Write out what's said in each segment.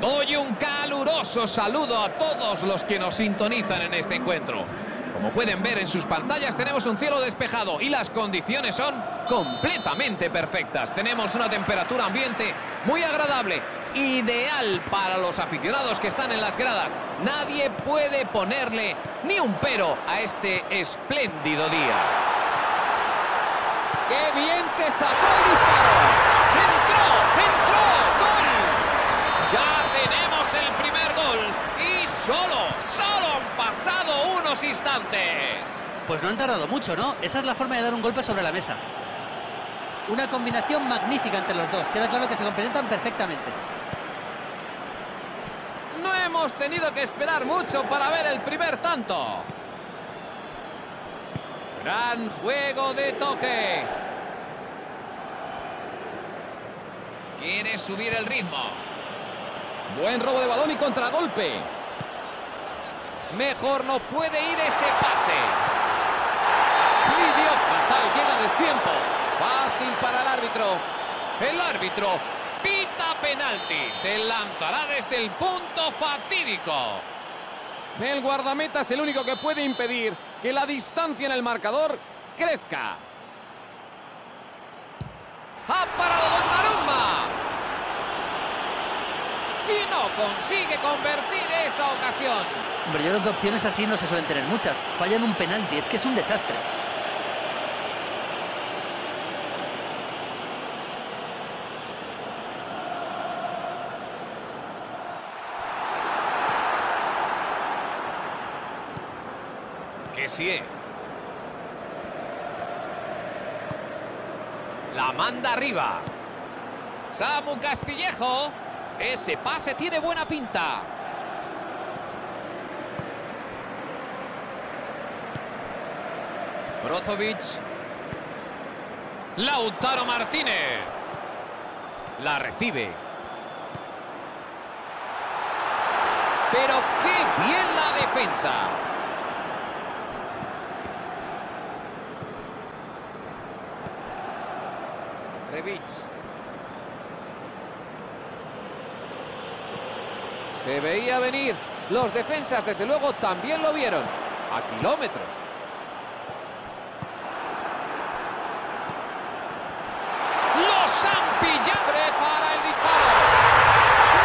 Doy un caluroso saludo a todos los que nos sintonizan en este encuentro. Como pueden ver en sus pantallas tenemos un cielo despejado y las condiciones son completamente perfectas. Tenemos una temperatura ambiente muy agradable, ideal para los aficionados que están en las gradas. Nadie puede ponerle ni un pero a este espléndido día. ¡Qué bien se sacó el disparo! ¡Entró! ¡Entró! ¡Gol! Ya tenemos el primer gol y solo, solo han instantes. Pues no han tardado mucho, ¿no? Esa es la forma de dar un golpe sobre la mesa. Una combinación magnífica entre los dos. Queda claro que se complementan perfectamente. No hemos tenido que esperar mucho para ver el primer tanto. Gran juego de toque. Quiere subir el ritmo. Buen robo de balón y contragolpe. Mejor no puede ir ese pase. Lidio fatal, llega a destiempo. Fácil para el árbitro. El árbitro pita penalti. Se lanzará desde el punto fatídico. El guardameta es el único que puede impedir que la distancia en el marcador crezca. ¡Ha parado Donnarumma! Y no consigue convertir esa ocasión. Hombre, yo creo que opciones así no se suelen tener muchas. Fallan un penalti, es que es un desastre. Que sí. La manda arriba. Samu Castillejo. Ese pase tiene buena pinta. Brozovic. Lautaro Martínez. La recibe. Pero qué bien la defensa. Rebic. Se veía venir. Los defensas, desde luego, también lo vieron. A kilómetros. ¡Los han pillado! para el disparo!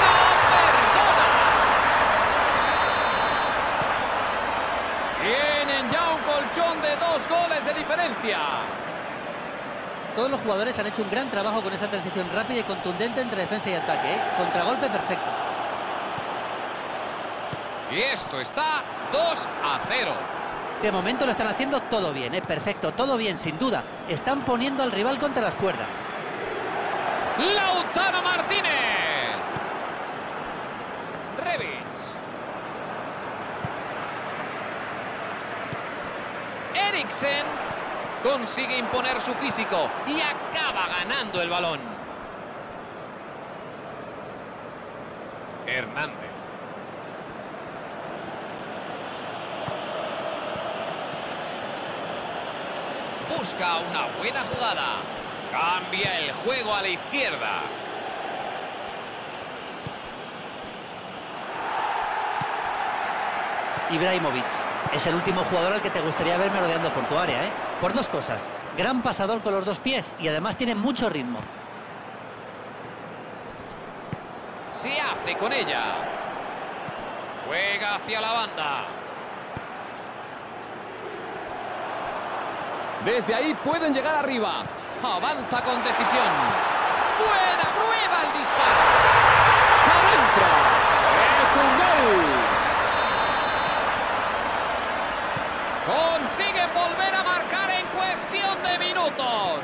¡No perdona! Tienen ya un colchón de dos goles Todos los jugadores han hecho un gran trabajo con esa transición rápida y contundente entre defensa y ataque. ¿eh? Contragolpe perfecto. Y esto está 2 a 0. De momento lo están haciendo todo bien, ¿eh? perfecto, todo bien, sin duda. Están poniendo al rival contra las cuerdas. Lautaro Martínez. Rebic. Eriksen consigue imponer su físico y acaba ganando el balón. Hernández. Busca una buena jugada. Cambia el juego a la izquierda. Ibrahimovic es el último jugador al que te gustaría ver merodeando por tu área, ¿eh? Por dos cosas. Gran pasador con los dos pies y además tiene mucho ritmo. Se hace con ella. Juega hacia la banda. Desde ahí pueden llegar arriba. Avanza con decisión. Buena prueba el disparo. ¡Adentro! ¡Es un gol! Consigue volver a marcar en cuestión de minutos.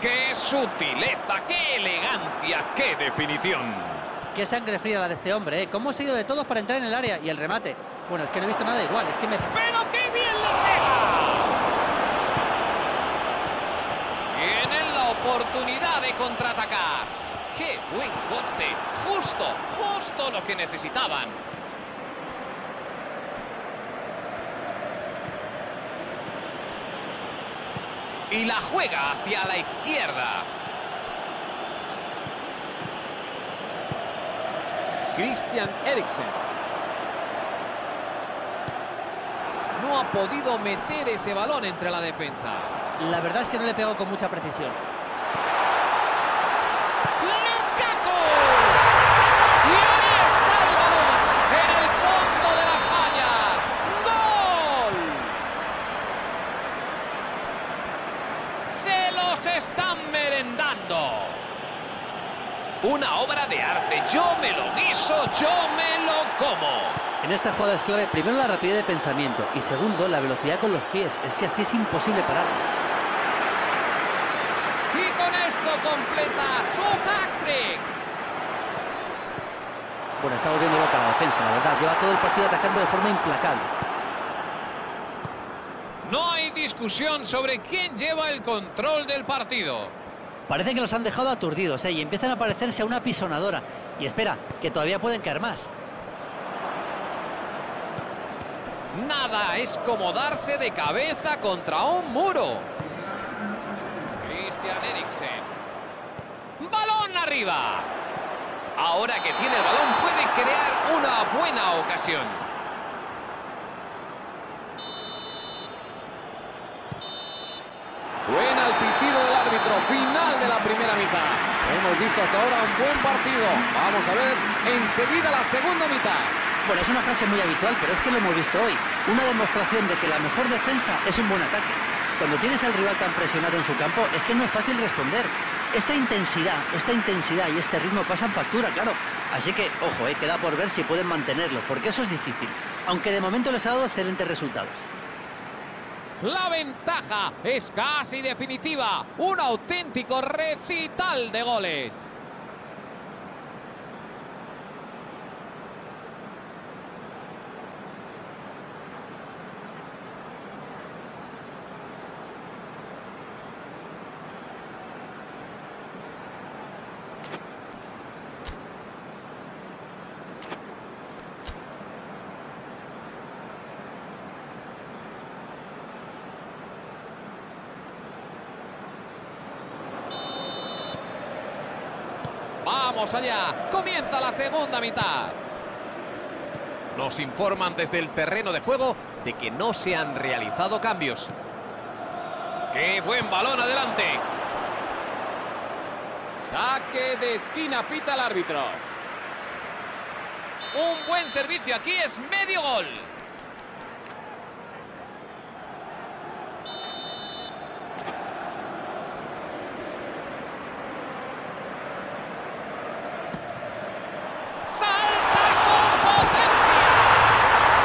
¡Qué sutileza! ¡Qué elegancia! ¡Qué definición! Qué sangre fría la de este hombre, ¿eh? ¿Cómo ha sido de todos para entrar en el área? Y el remate. Bueno, es que no he visto nada igual, es que me... ¡Pero qué bien lo pega! Tienen la oportunidad de contraatacar. ¡Qué buen corte! Justo, justo lo que necesitaban. Y la juega hacia la izquierda. Christian Eriksen. No ha podido meter ese balón entre la defensa. La verdad es que no le pegó con mucha precisión. ¡Lukaku! Y ahí está el balón, en el fondo de las mallas. ¡Gol! Se los están merendando. Una obra de arte. Yo me lo guiso, yo me lo como. En esta jugada es clave, primero la rapidez de pensamiento y segundo la velocidad con los pies. Es que así es imposible parar. Y con esto completa su hat-trick. Bueno, está volviendo loca la defensa, la verdad. Lleva todo el partido atacando de forma implacable. No hay discusión sobre quién lleva el control del partido. Parece que los han dejado aturdidos ¿eh? y empiezan a parecerse a una pisonadora. Y espera, que todavía pueden caer más. Nada es como darse de cabeza contra un muro. Christian Eriksen. Balón arriba. Ahora que tiene el balón puede crear una buena ocasión. Suena el pitido del árbitro, final de la primera mitad. Hemos visto hasta ahora un buen partido. Vamos a ver enseguida la segunda mitad. Bueno, es una frase muy habitual, pero es que lo hemos visto hoy. Una demostración de que la mejor defensa es un buen ataque. Cuando tienes al rival tan presionado en su campo, es que no es fácil responder. Esta intensidad, esta intensidad y este ritmo pasan factura, claro. Así que, ojo, eh, queda por ver si pueden mantenerlo, porque eso es difícil. Aunque de momento les ha dado excelentes resultados. La ventaja es casi definitiva. Un auténtico recital de goles. Allá. Comienza la segunda mitad. Nos informan desde el terreno de juego de que no se han realizado cambios. ¡Qué buen balón adelante! Saque de esquina, pita el árbitro. Un buen servicio aquí es medio gol. ¡Salta con potencia!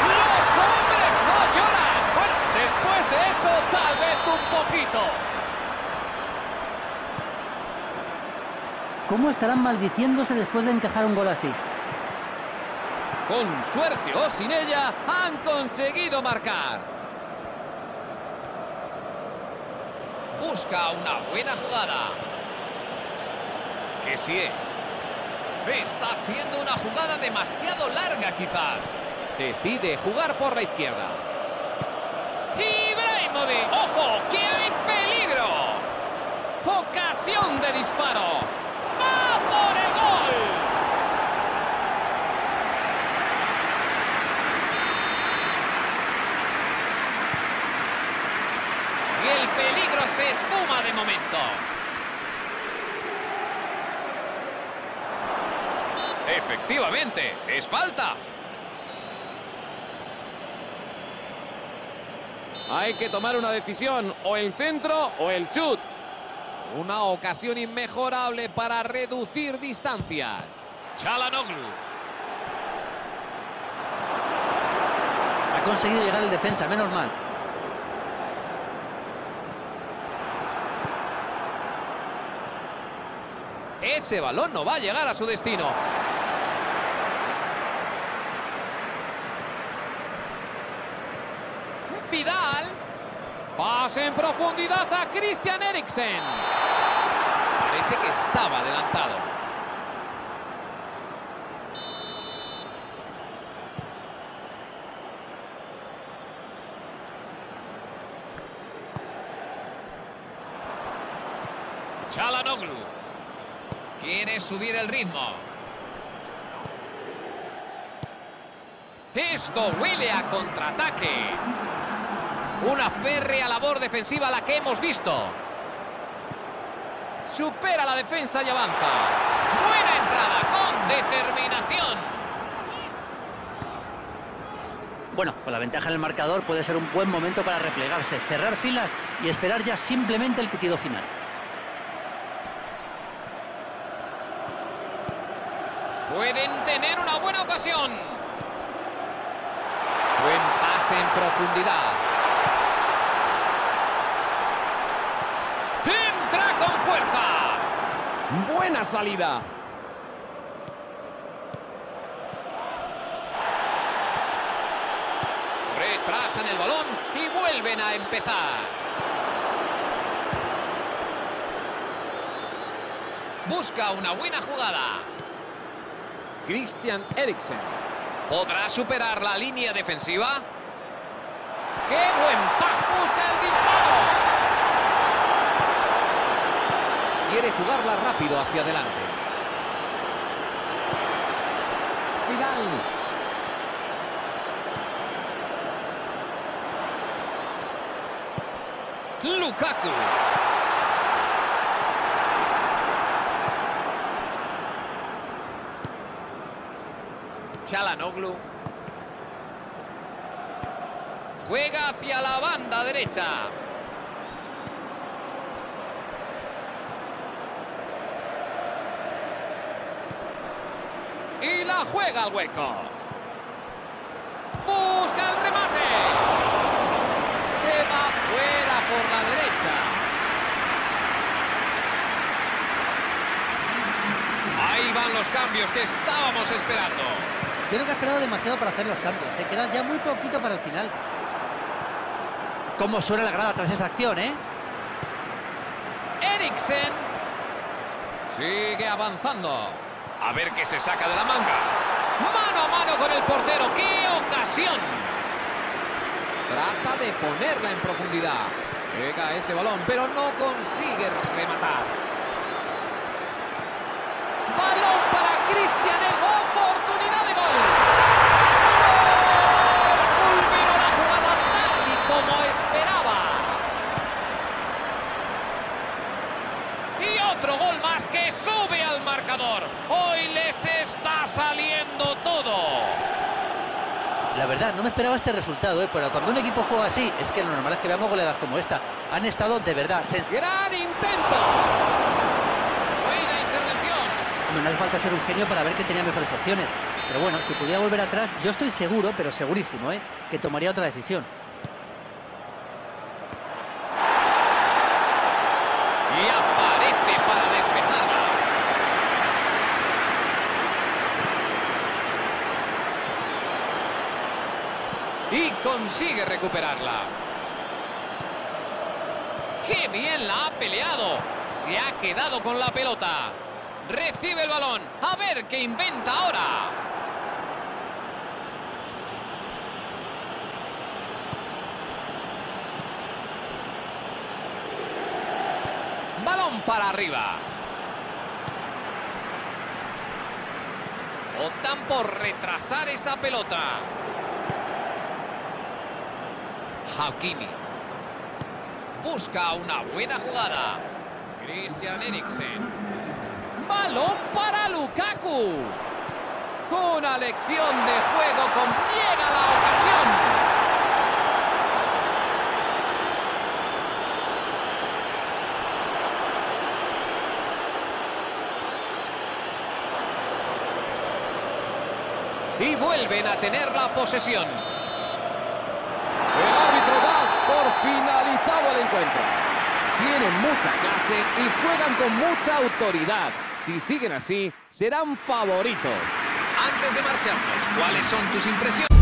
¡Los hombres no lloran! Bueno, después de eso, tal vez un poquito. ¿Cómo estarán maldiciéndose después de encajar un gol así? Con suerte o sin ella, han conseguido marcar. Busca una buena jugada. Que sí. Está siendo una jugada demasiado larga, quizás. Decide jugar por la izquierda. Ibrahimovic. ¡Ojo! ¡Que hay peligro! Ocasión de disparo. ¡Va por el gol! Y el peligro se esfuma de momento. Efectivamente, es falta. Hay que tomar una decisión, o el centro o el chut. Una ocasión inmejorable para reducir distancias. Chalanoglu. Ha conseguido llegar el defensa, menos mal. Ese balón no va a llegar a su destino. Vidal. Pase en profundidad a Christian Eriksen. Parece que estaba adelantado. Chalanoglu. Quiere subir el ritmo. Esto huele a contraataque. Una férrea labor defensiva la que hemos visto. Supera la defensa y avanza. Buena entrada con determinación. Bueno, con la ventaja en el marcador puede ser un buen momento para replegarse, cerrar filas y esperar ya simplemente el pitido final. Pueden tener una buena ocasión. Buen pase en profundidad. Entra con fuerza. Buena salida. Retrasan el balón y vuelven a empezar. Busca una buena jugada. Christian Eriksen. ¿Podrá superar la línea defensiva? ¡Qué buen pase! ¡Busca el disparo! Quiere jugarla rápido hacia adelante. Vidal. Lukaku. Chalanoglu. Juega hacia la banda derecha. Y la juega al hueco. Busca el remate. Se va fuera por la derecha. Ahí van los cambios que estábamos esperando. Yo creo que ha esperado demasiado para hacer los cambios. Se queda ya muy poquito para el final. Cómo suena la grada tras esa acción, ¿eh? Eriksen. Sigue avanzando. A ver qué se saca de la manga. Mano a mano con el portero. ¡Qué ocasión! Trata de ponerla en profundidad. Llega ese balón, pero no consigue rematar. Balón para Cristian. Oportunidad de gol. Culminó la jugada tal y como esperaba. Y otro gol más que sube al marcador. Hoy les está saliendo todo. La verdad, no me esperaba este resultado, ¿eh? pero cuando un equipo juega así, es que lo normal es que veamos goleadas como esta. Han estado de verdad. sen- Gran intento. Buena intervención. No me hace falta ser un genio para ver que tenía mejores opciones. Pero bueno, si pudiera volver atrás, yo estoy seguro, pero segurísimo, ¿eh? que tomaría otra decisión. Y aparece para despejarla. Y consigue recuperarla. ¡Qué bien la ha peleado! Se ha quedado con la pelota. Recibe el balón. A ver qué inventa ahora. Balón para arriba. Optan por retrasar esa pelota. Hakimi. Busca una buena jugada. Christian Eriksen. Balón para Lukaku. Una lección de juego con llega la ocasión. Y vuelven a tener la posesión. El árbitro da por finalizado el encuentro. Tienen mucha clase y juegan con mucha autoridad. Si siguen así, serán favoritos. Antes de marcharnos, ¿cuáles son tus impresiones?